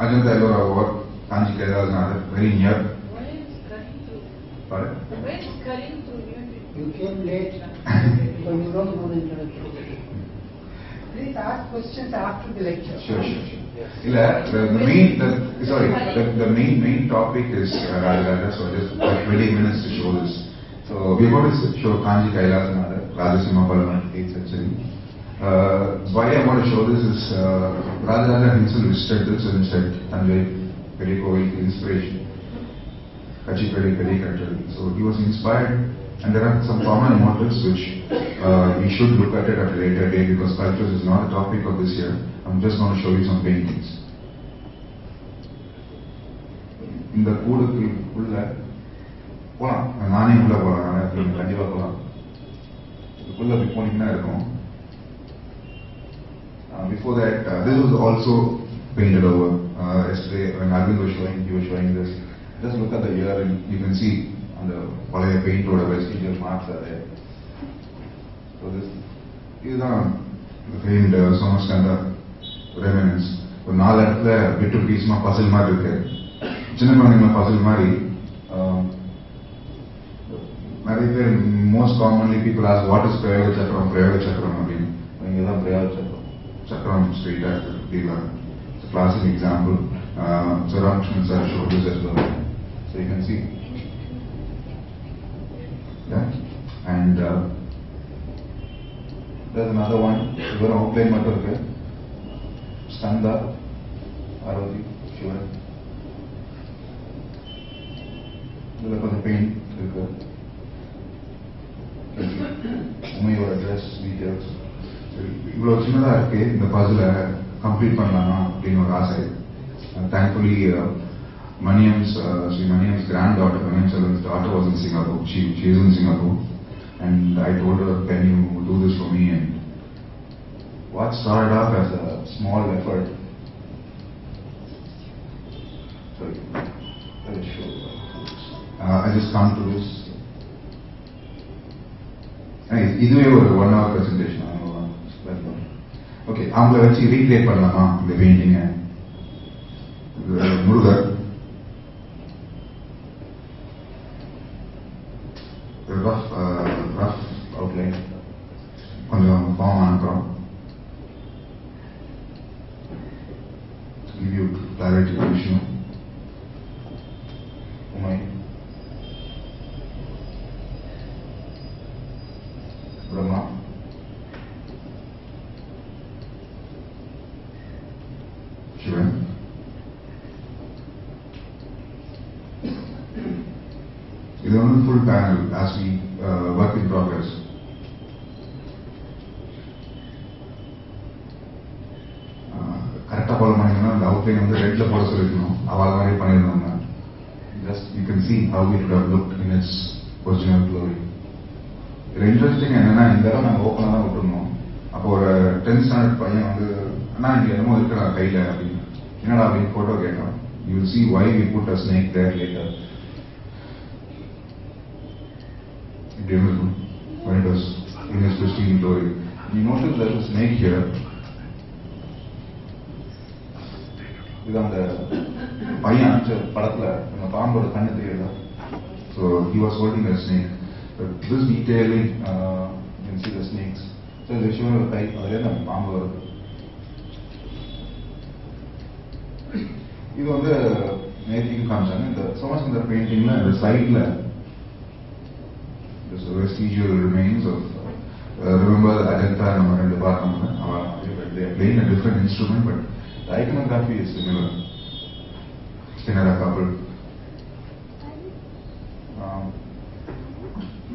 Ajanta Ellora War, Kanji very near. Pardon? You, you came late, so you don't know the introduction. Please ask questions after the lecture. Sure, sure, sure. Yes. The, the main, the, sorry, the, the main main topic is uh, so just 20 minutes to show this. So we're going to show Kanji Kailasanathar, Rajasimha Balaman, 8th century. uh, why I want to show this is uh, Rajaraja himself visited this and said Tanjai Perikovil inspiration Kachipedi Pedi Kattal so he was inspired and there are some common motives which uh, we should look at it at a later date because sculptures is not a topic of this year. I'm just going to show you some paintings. இந்த கூடுக்கு உள்ள போலாம் நானே உள்ள போலாம் நான் கண்டிப்பா போலாம் இதுக்குள்ள போய் போனீங்கன்னா இருக்கும் before that this was also painted over uh, yesterday when Arvind was showing he was showing this just look at the year and you can see அந்த பழைய பெயிண்டோட vestigial marks are there so this இதுதான் paint Somaskanda remnants ஒரு நாலு இடத்துல விட்டு பீஸ்மா பசில் மாதிரி இருக்கு சின்ன குழந்தைங்க பசில் மாதிரி ஆஹ், நிறைய பேர் most commonly people ask what is பிரயோக சக்கரம் பிரயோக சக்கரம் அப்படின்னு இங்கே தான் பிரயோக சக்கரம் Satram straight after Deva. It's a classic example. Uh, Sarankshan sir showed as well. So you can see. Yeah? And uh, there's another one. We're all Shivan outline matter Skanda, Arati, Shivan. Look at the paint. Look at. Umayoda address details. இவ்வளவு சின்னதா இருக்கு இந்த பசில complete பண்ணலாமா அப்படின்னு ஒரு ஆசை thankfully Maniam's Sri Maniam's granddaughter Maniam Selvan's daughter was in Singapore she she is in Singapore and I told her, can you do this for me? And what started off as a small effort. Sorry, let me show you. Uh, I just come to this. Hey, இதுவே ஒரு one hour presentation okay அவங்கள வச்சு recreate பண்ணலாமா? இந்த பெயிண்டிங்க Murugar. Rough rough outline கொஞ்சம் form அனுப்புகிறோம் 11 full panel as we uh, work in progress. கரெக்டாக ஃபாலோ பண்ணிங்கன்னா அந்த அவுட்லைன் வந்து ரெட்ல போட சொல்லிருக்கணும். அவள் மாதிரி பண்ணியிருந்தாங்க just you can see how it develop in its original glory இது இன்ட்ரெஸ்டிங் என்னன்னா இந்த தடவை நாங்கள் ஓப்பனாக தான் விட்டுருந்தோம். அப்போ ஒரு டென்த் ஸ்டாண்டர்ட் பையன் வந்து அண்ணா இங்கே என்னமோ இருக்கிறான் கையில் அப்படின்னு. என்னடா? அப்படின்னு ஃபோட்டோ கேட்டான் you see why we put a snake there later இப்படி இருந்திருக்கும் when it was in his pristine glory. You notice there's a snake here. இது அந்த பையன் அனுப்பிச்ச படத்துல அந்த பாம்போட கண்ணு தெரியல so he was holding a snake but this detailing you see the snakes so இது சிவனோட கை அதுலேயே அந்த பாம்பு வருது இது வந்து நேற்றுக்கு காமிச்சாங்க இந்த சோமசுந்தர் பெயிண்டிங்ல இந்த சைட்ல Just a vestigial remains of. Uh, remember Ajanta and Amarandabha, they are playing a different instrument, but the iconography is similar. Sinara couple Um,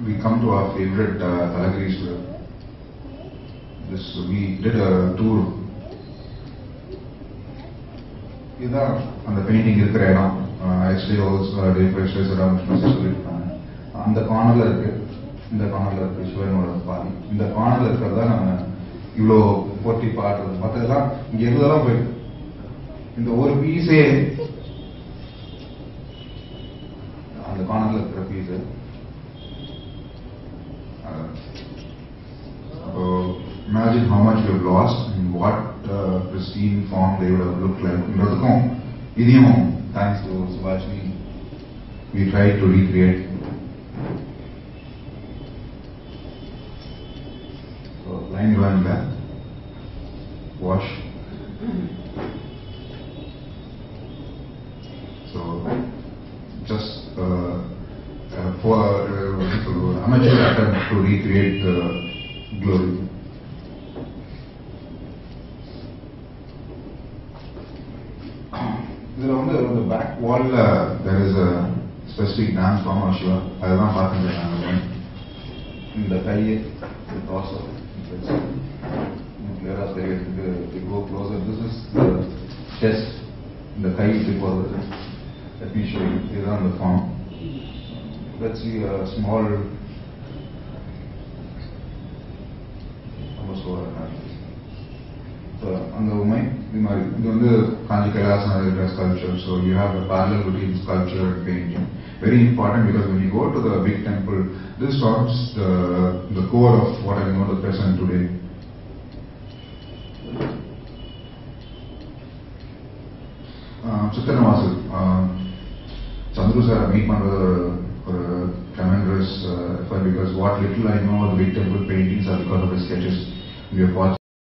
we come to our favorite uh, Talagirishwara. This we did a tour. இதான் அந்த painting இருக்கிற இடம் ST house ரேஃபர் Ramakrishnan சொல்லியிருக்காங்க அந்த கார்னர்ல இருக்கு இந்த பாடல இருக்கு சிவனோட பாதி இந்த பாடல இருக்கிறதா நம்ம இவ்வளோ போட்டி பாடுறது மற்றதெல்லாம் இங்க இருந்ததெல்லாம் போயிடும் இந்த ஒரு பீஸே அந்த பாடல இருக்கிற piece So imagine how much we have lost and what uh, pristine form they would have looked like. இதையும் thanks to Subhashini we tried to recreate. line one back, wash. So just uh, uh, for uh, amateur attempt to recreate the glory. இதில் வந்து இந்த back வால்ல there is a specific dance form ஆக்சுவலா அதெல்லாம் பார்த்துட்டு நாங்கள் இந்த let's clear up there, they go closer. This is the chest, the high deposit that we show you here on the farm. Let's see a small, almost over an hour. So, on the woman, மாதிரி இது வந்து காஞ்சி கைலாசம் இருக்கிற sculpture so you have a parallel between sculpture and painting very important because when you go to the big temple this forms the the core of what I know the present today Sittanavasal Chandru sir meet பண்றது ஒரு ஒரு tremendous uh, effort because what little I know of the big temple paintings are because of